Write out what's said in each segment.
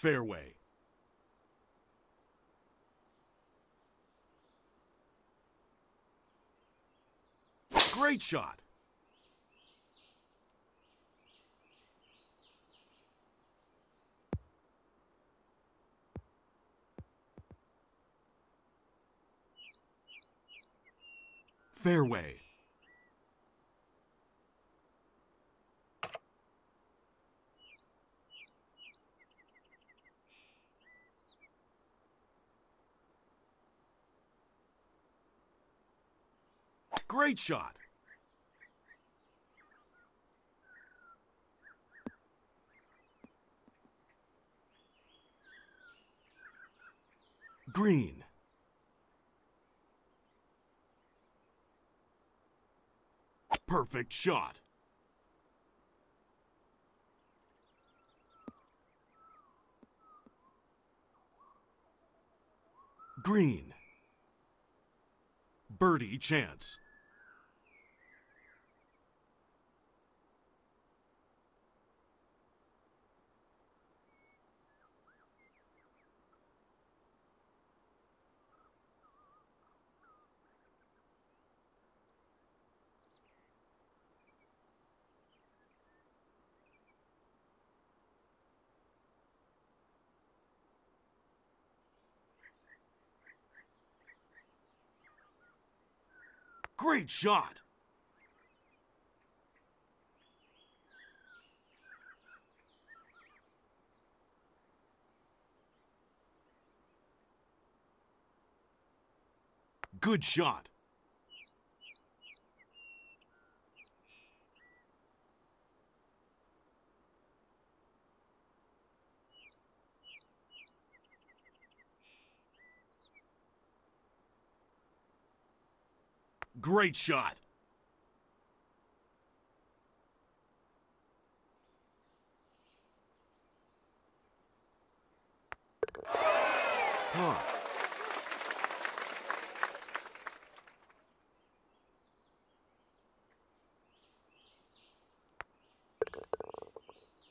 Fairway. Great shot. Fairway. Great shot. Green. Perfect shot. Green. Birdie chance. Great shot. Good shot. Great shot. Huh.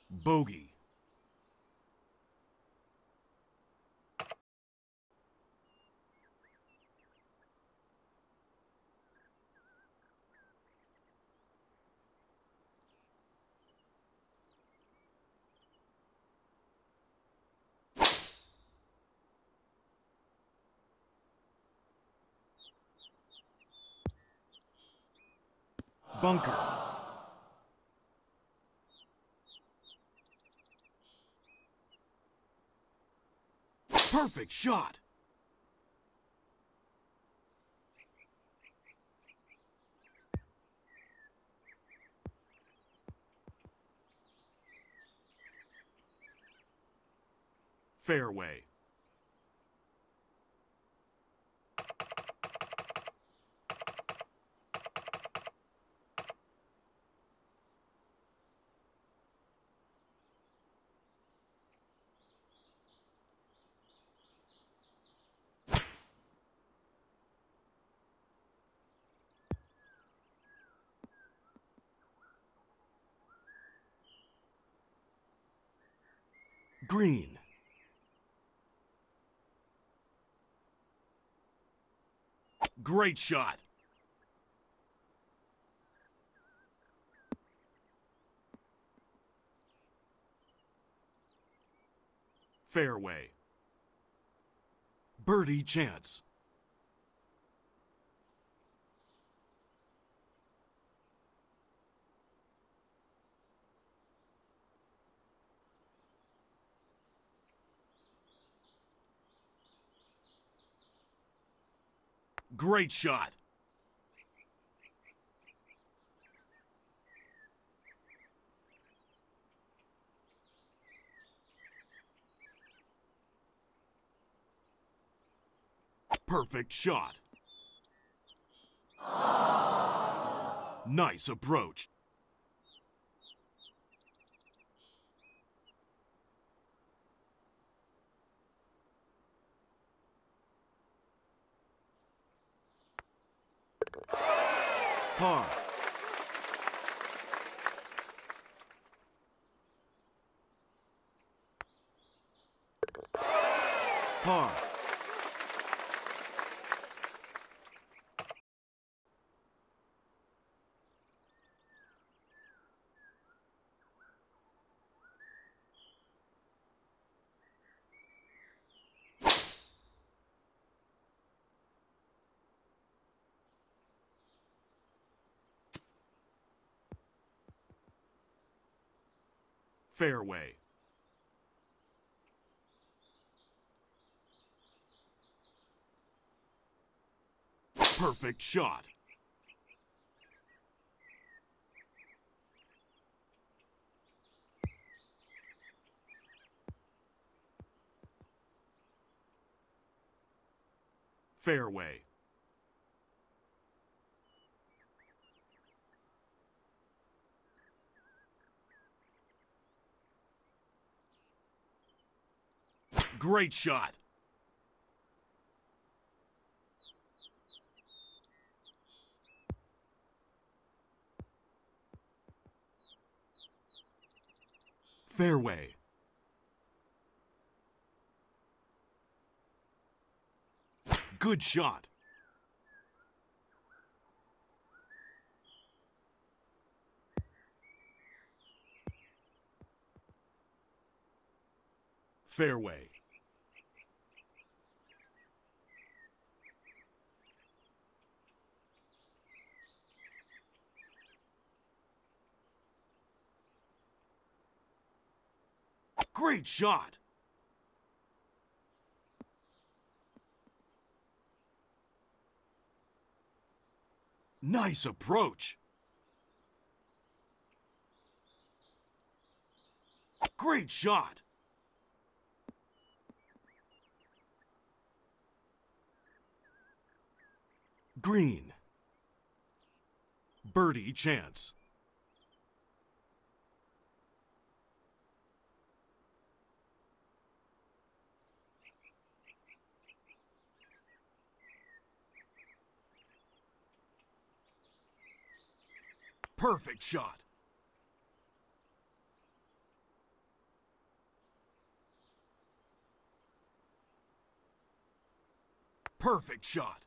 Bogey. Bunker. Perfect shot. Fairway. Green. Great shot. Fairway. Birdie chance. Great shot. Perfect shot. Nice approach. par. Par. Fairway. Perfect shot. Fairway. Great shot. Fairway. Good shot. Fairway. Great shot. Nice approach. Great shot. Green. Birdie chance. Perfect shot. Perfect shot.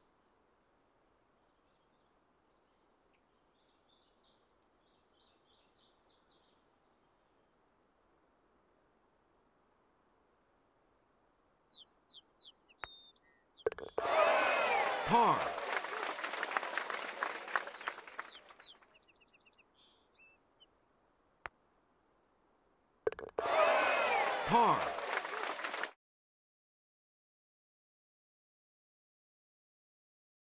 Par. Par.